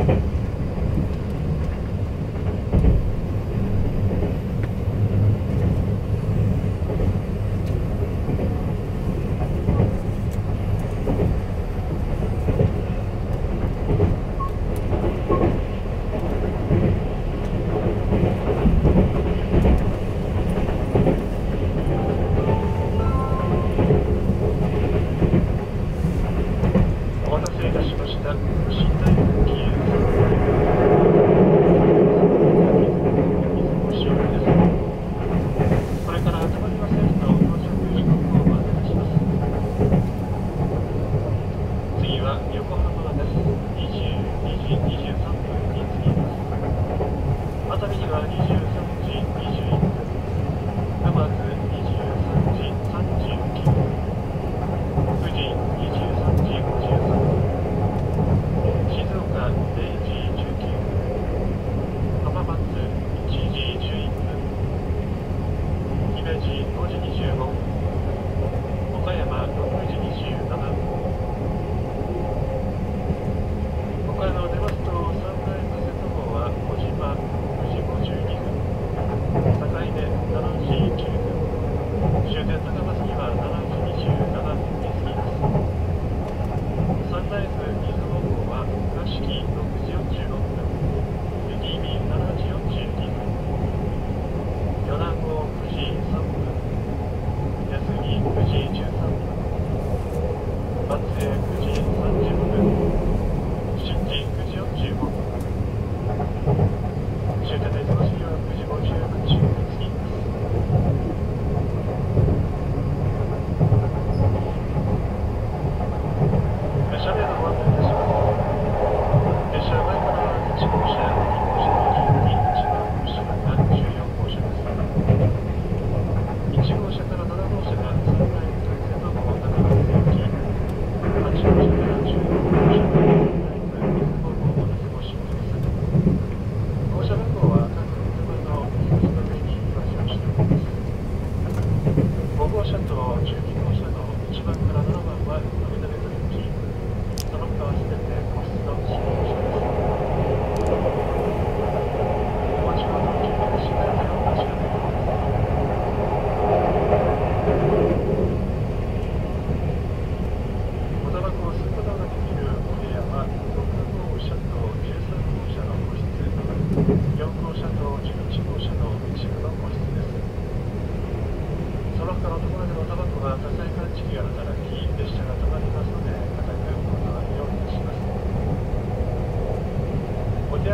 お待たせいたしました。浜23時39分富士23時53分静岡0時19分浜松1時11分姫路5時25分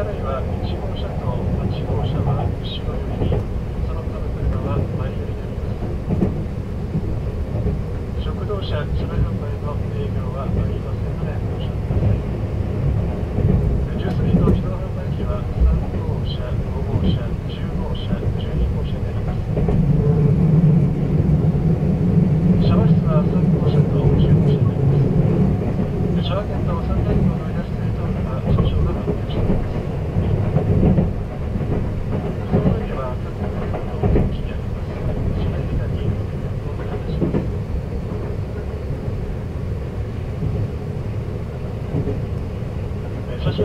内は1号車と8号車は後ろ寄りに。